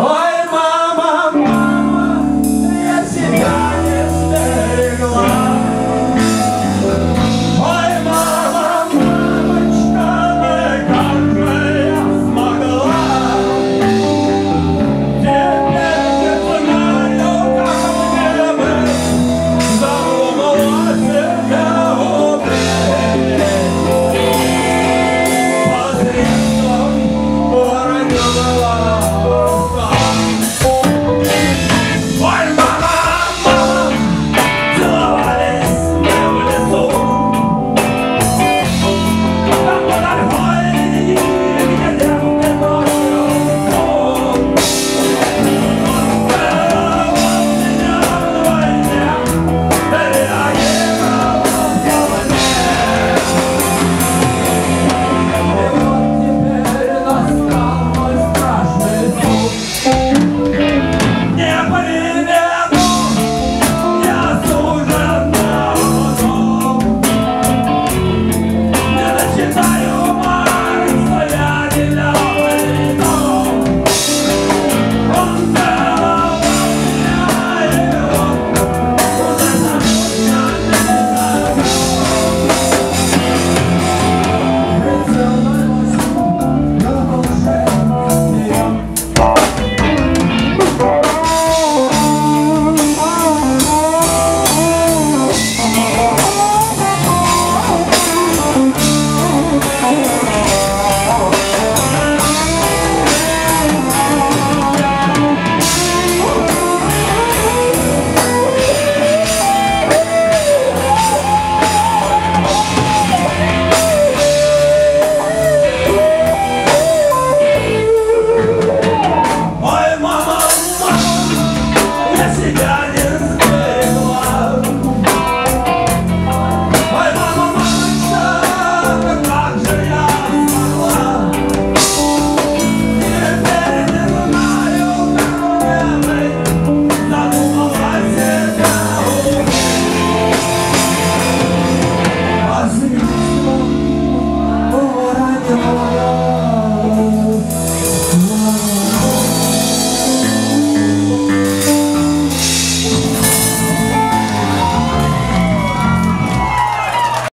와!